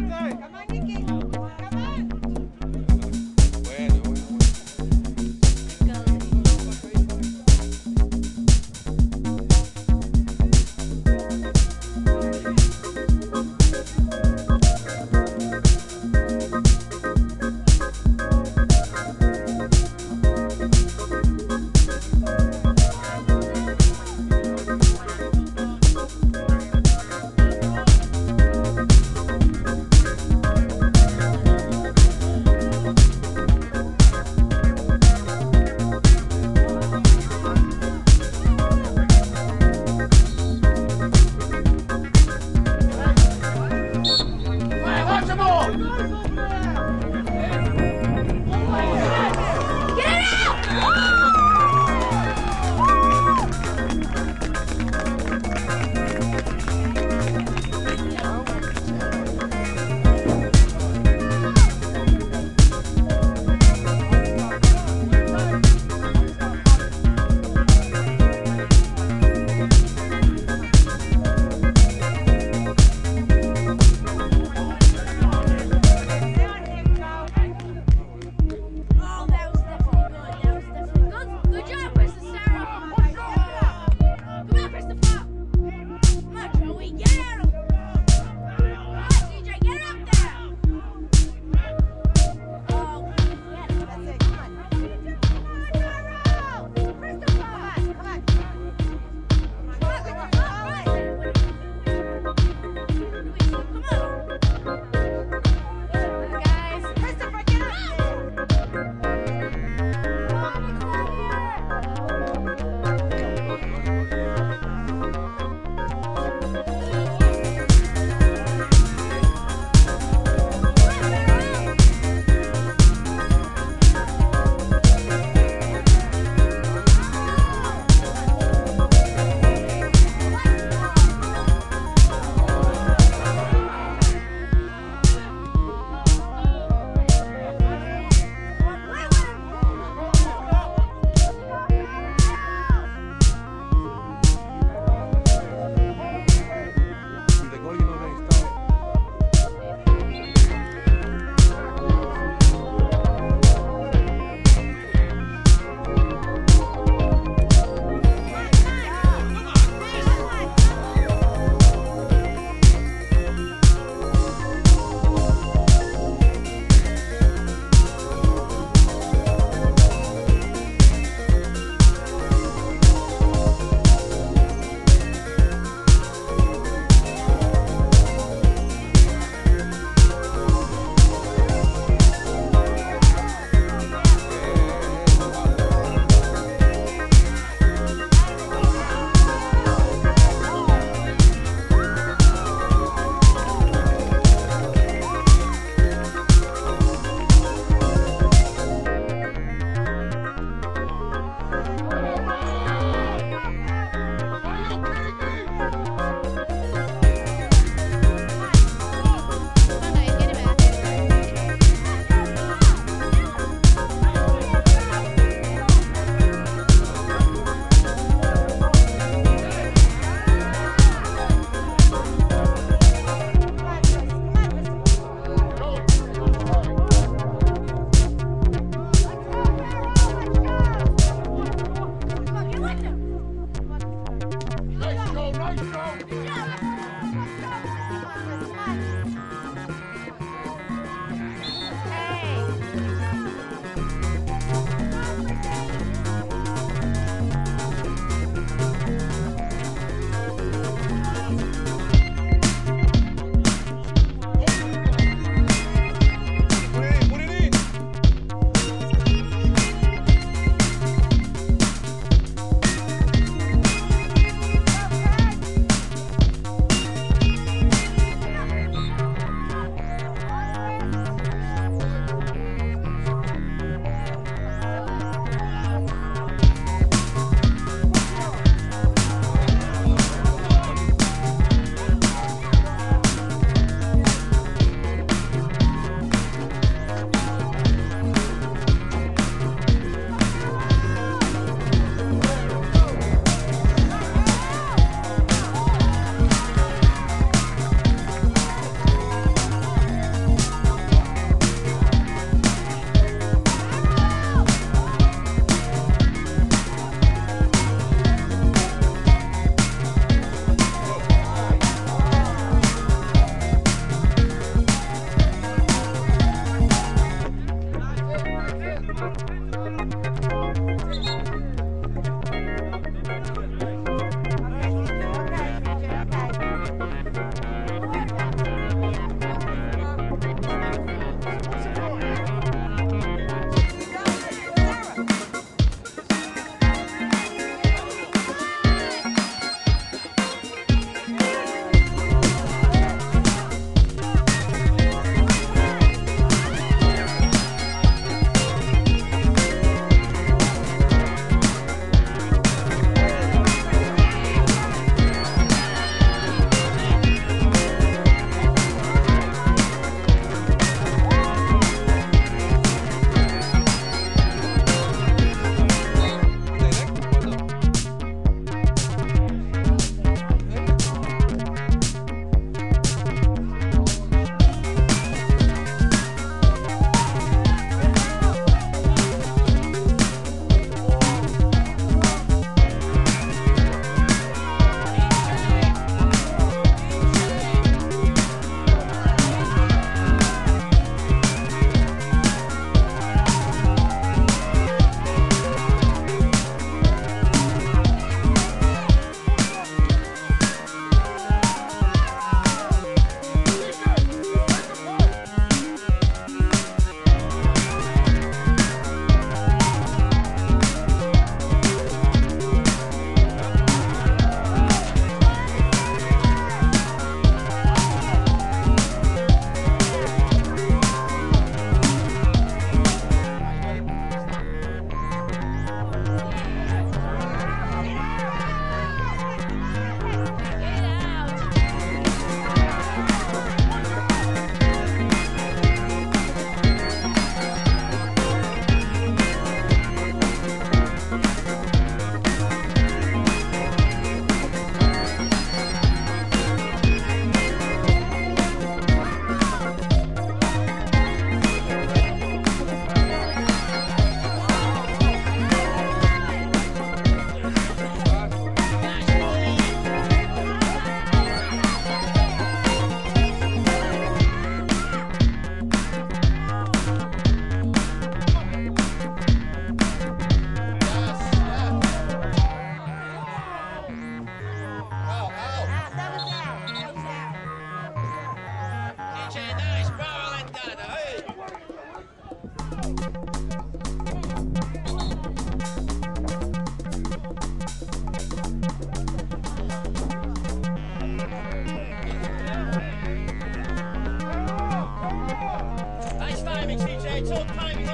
Thank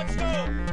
Let's go.